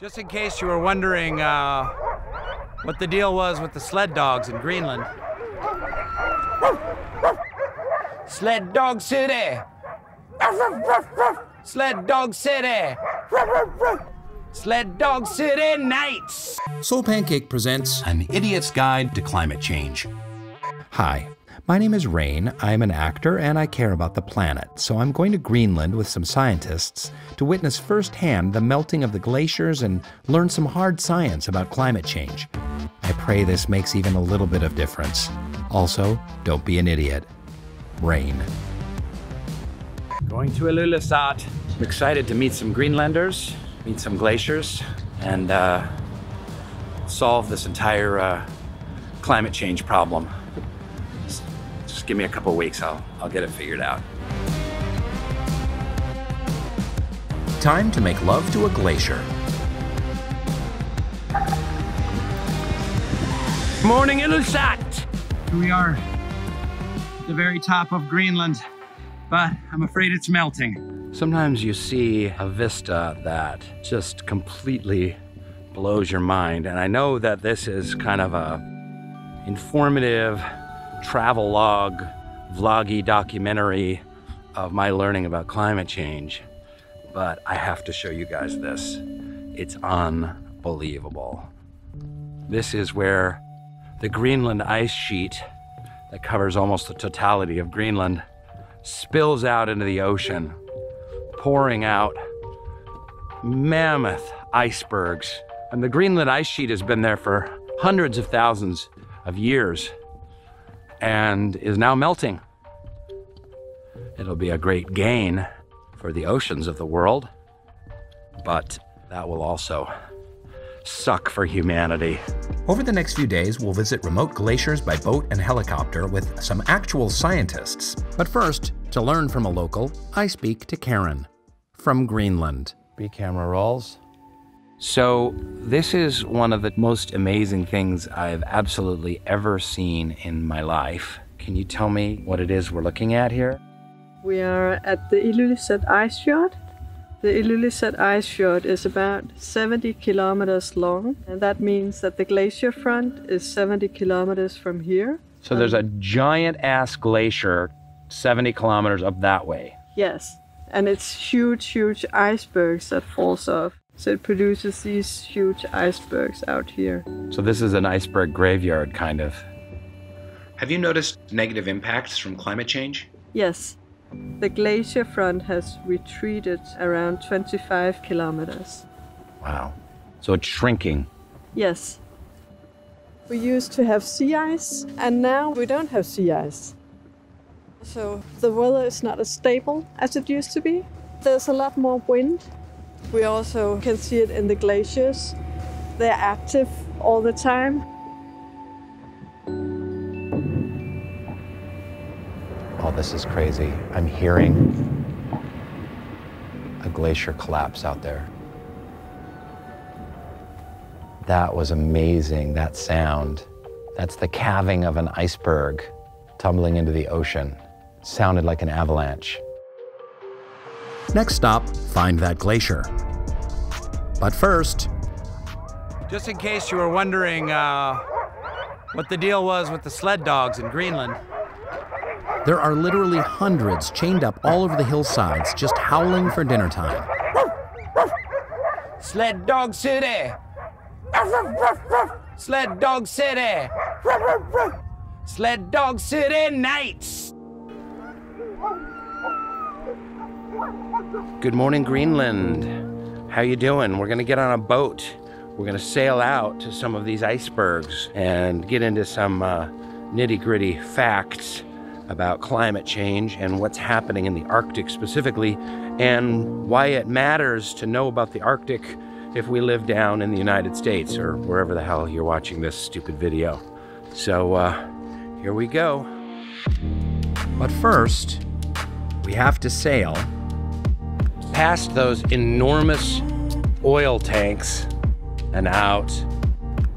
Just in case you were wondering uh, what the deal was with the sled dogs in Greenland. Sled Dog City! Sled Dog City! Sled Dog City Nights! SoulPancake presents An Idiot's Guide to Climate Change. Hi, my name is Rainn. I'm an actor and I care about the planet. So I'm going to Greenland with some scientists to witness firsthand the melting of the glaciers and learn some hard science about climate change. I pray this makes even a little bit of difference. Also, don't be an idiot. Rainn. Going to Ilulissat. I'm excited to meet some Greenlanders, meet some glaciers, and uh, solve this entire uh, climate change problem. Just, just give me a couple weeks, I'll, I'll get it figured out. Time to make love to a glacier. Morning, Ilulissat! Here we are at the very top of Greenland, but I'm afraid it's melting. Sometimes you see a vista that just completely blows your mind, and I know that this is kind of a informative travel log, vloggy documentary of my learning about climate change, but I have to show you guys this. It's unbelievable. This is where the Greenland ice sheet that covers almost the totality of Greenland spills out into the ocean, pouring out mammoth icebergs. And the Greenland ice sheet has been there for hundreds of thousands of years and is now melting. It'll be a great gain for the oceans of the world, but that will also suck for humanity. Over the next few days, we'll visit remote glaciers by boat and helicopter with some actual scientists. But first, to learn from a local, I speak to Karen from Greenland. B camera rolls. So, this is one of the most amazing things I've absolutely ever seen in my life. Can you tell me what it is we're looking at here? We are at the Ilulissat Ice Fjord. The Ilulissat Ice Fjord is about 70 kilometers long, and that means that the glacier front is 70 kilometers from here. So, there's a giant ass glacier 70 kilometers up that way. Yes, and it's huge, huge icebergs that falls off. So it produces these huge icebergs out here. So, this is an iceberg graveyard, kind of. Have you noticed negative impacts from climate change? Yes, the glacier front has retreated around 25 kilometers. Wow. So, it's shrinking. Yes. We used to have sea ice, and now we don't have sea ice. So the weather is not as stable as it used to be. There's a lot more wind. We also can see it in the glaciers. They're active all the time. Oh, this is crazy. I'm hearing a glacier collapse out there. That was amazing, that sound. That's the calving of an iceberg tumbling into the ocean. It Sounded like an avalanche. Next stop, find that glacier. But first, Just in case you were wondering uh, what the deal was with the sled dogs in Greenland. there are literally hundreds chained up all over the hillsides just howling for dinner time. Sled Dog City! Sled Dog City! Sled Dog City Nights! Good morning, Greenland. How you doing? We're gonna get on a boat. We're gonna sail out to some of these icebergs and get into some uh, nitty-gritty facts about climate change and what's happening in the Arctic specifically, and why it matters to know about the Arctic if we live down in the United States or wherever the hell you're watching this stupid video. So uh, here we go. But first, we have to sail past those enormous oil tanks and out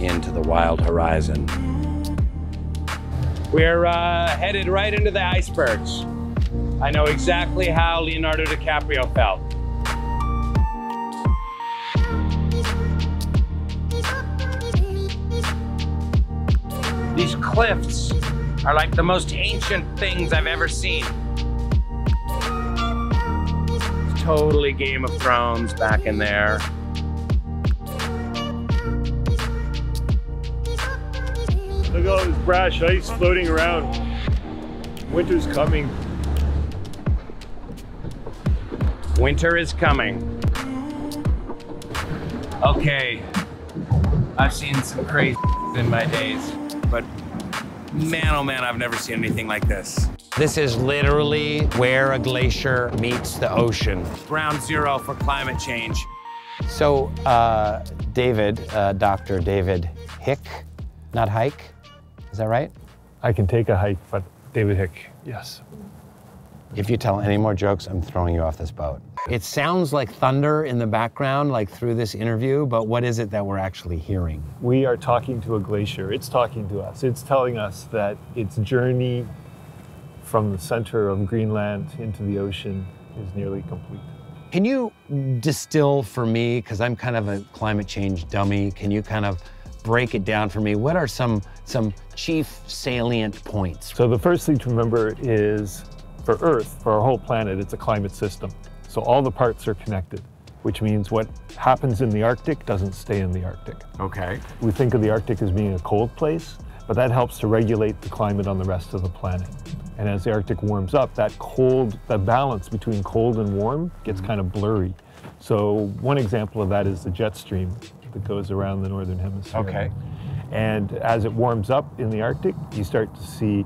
into the wild horizon. We're uh, headed right into the icebergs. I know exactly how Leonardo DiCaprio felt. These cliffs are like the most ancient things I've ever seen. Totally Game of Thrones back in there. Look at all this brash ice floating around. Winter's coming. Winter is coming. Okay, I've seen some crazy in my days, but man, oh man, I've never seen anything like this. This is literally where a glacier meets the ocean. Ground zero for climate change. So, uh, David, uh, Dr. David Hik, not Hike, is that right? I can take a hike, but David Hik, yes. If you tell any more jokes, I'm throwing you off this boat. It sounds like thunder in the background, like through this interview, but what is it that we're actually hearing? We are talking to a glacier. It's talking to us. It's telling us that its journey from the center of Greenland into the ocean is nearly complete. Can you distill for me, because I'm kind of a climate change dummy, can you kind of break it down for me? What are some, some chief salient points? So, the first thing to remember is for Earth, for our whole planet, it's a climate system. So, all the parts are connected, which means what happens in the Arctic doesn't stay in the Arctic. Okay. We think of the Arctic as being a cold place, but that helps to regulate the climate on the rest of the planet. And as the Arctic warms up, that cold, the balance between cold and warm gets kind of blurry. So one example of that is the jet stream that goes around the northern hemisphere. Okay. And as it warms up in the Arctic, you start to see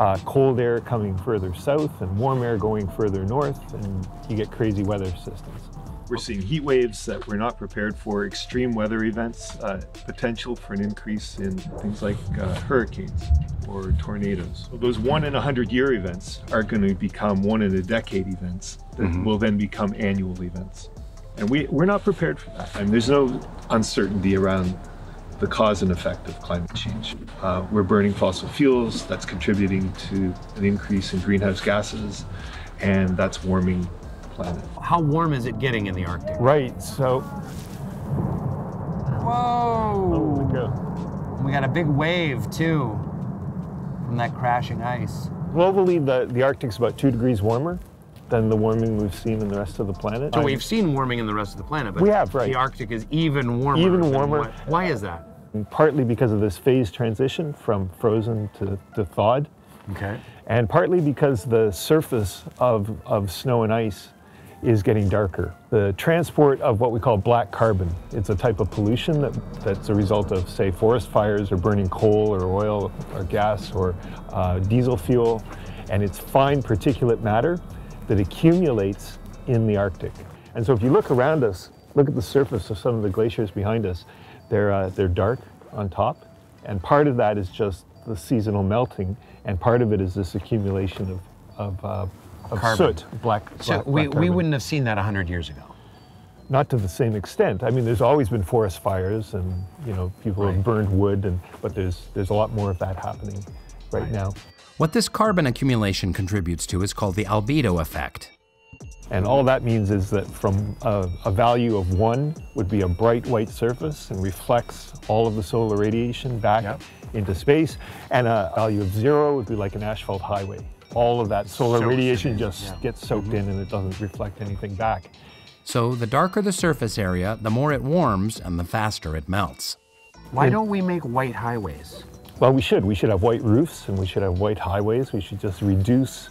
uh, cold air coming further south and warm air going further north, and you get crazy weather systems. We're seeing heat waves that we're not prepared for, extreme weather events, uh, potential for an increase in things like uh, hurricanes or tornadoes. So those one in a hundred year events are going to become one in a decade events that Mhm. will then become annual events. And we, we're not prepared for that. And there's no uncertainty around the cause and effect of climate change. Uh, we're burning fossil fuels, that's contributing to an increase in greenhouse gases, and that's warming the planet. How warm is it getting in the Arctic? Right, so Whoa! we go. We got a big wave too from that crashing ice. Globally, the, the Arctic's about two degrees warmer than the warming we've seen in the rest of the planet. So we've seen warming in the rest of the planet, but We have, right. the Arctic is even warmer. Even warmer. what- why is that? Partly because of this phase transition from frozen to, to thawed, Okay. and partly because the surface of, of snow and ice is getting darker. The transport of what we call black carbon, it's a type of pollution that, that's a result of, say, forest fires or burning coal or oil or gas or uh, diesel fuel, and it's fine particulate matter that accumulates in the Arctic. And so if you look around us, look at the surface of some of the glaciers behind us, they're, uh, they're dark on top, and part of that is just the seasonal melting, and part of it is this accumulation of, of, uh, of Carbon. soot, black, So we, black we wouldn't have seen that 100 years ago. Not to the same extent. I mean, there's always been forest fires, and you know, people Right. have burned wood, and but there's there's a lot more of that happening right, now. What this carbon accumulation contributes to is called the albedo effect. And all that means is that from a, a value of one would be a bright white surface and reflects all of the solar radiation back Yep. into space, and a value of zero would be like an asphalt highway. All of that solar Soaks radiation just yeah. Gets soaked mm-hmm. in, and it doesn't reflect anything back. So the darker the surface area, the more it warms and the faster it melts. Why don't we make white highways? Well, we should. We should have white roofs and we should have white highways. We should just reduce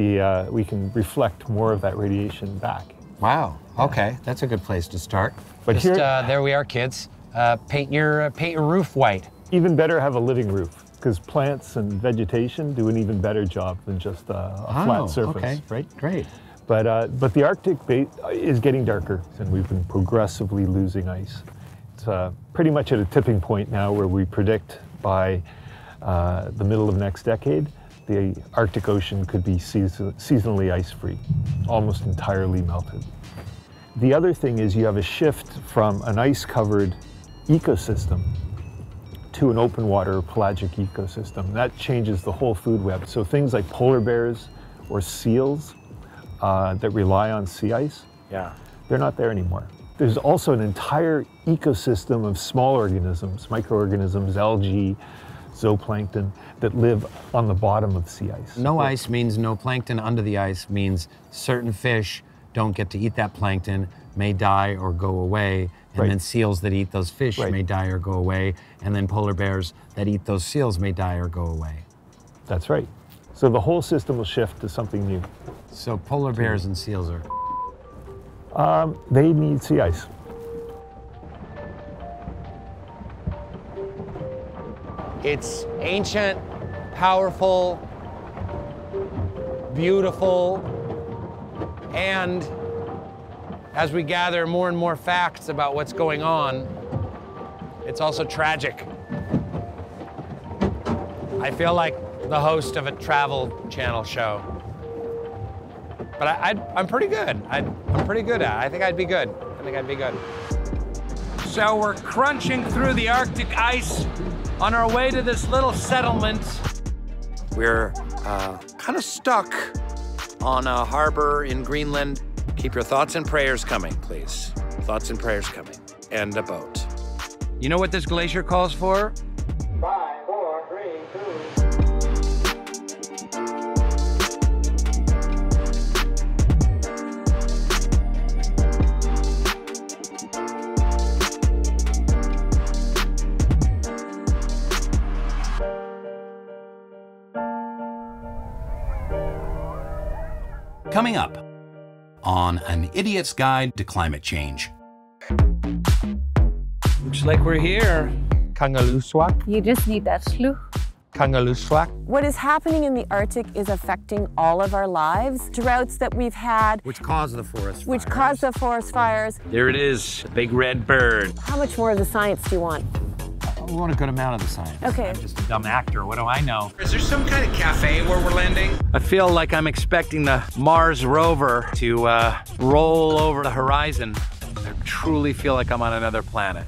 the, uh, we can reflect more of that radiation back. Wow. Okay, that's a good place to start. But Just, here- uh, there we are, kids. Uh, paint your uh, paint your roof white. Even better, have a living roof because plants and vegetation do an even better job than just uh, a Oh, flat surface, okay. right? Great. But, uh, but the Arctic ba- is getting darker and we've been progressively losing ice. It's uh, pretty much at a tipping point now where we predict by uh, the middle of next decade, the Arctic Ocean could be season- seasonally ice-free, almost entirely melted. The other thing is you have a shift from an ice-covered ecosystem to an open water pelagic ecosystem. That changes the whole food web. So things like polar bears or seals uh, that rely on sea ice, Yeah. they're not there anymore. There's also an entire ecosystem of small organisms, microorganisms, algae, zooplankton that live on the bottom of sea ice. No ice means no plankton. Under the ice means certain fish don't get to eat that plankton, may die or go away. And Right. then seals that eat those fish Right. may die or go away. And then polar bears that eat those seals may die or go away. That's right. So the whole system will shift to something new. So polar bears and seals are. Um, they need sea ice. It's ancient, powerful, beautiful, and as we gather more and more facts about what's going on, it's also tragic. I feel like the host of a travel channel show. But I, I'm pretty good. i I'm pretty good at it. I think I'd be good. I think I'd be good. So we're crunching through the Arctic ice on our way to this little settlement. We're uh, kind of stuck on a harbor in Greenland. Keep your thoughts and prayers coming, please. Thoughts and prayers coming. And a boat. You know what this glacier calls for? Coming up on An Idiot's Guide to Climate Change. Looks like we're here. Kangerlussuaq, You just need that flu. Kangerlussuaq. What is happening in the Arctic is affecting all of our lives. Droughts that we've had, Which caused the forest which fires. caused the forest fires. There it is, the big red bird. How much more of the science do you want? We want a good amount of the science. Okay. I'm just a dumb actor, what do I know? Is there some kind of cafe where we're landing? I feel like I'm expecting the Mars rover to uh, roll over the horizon. I truly feel like I'm on another planet.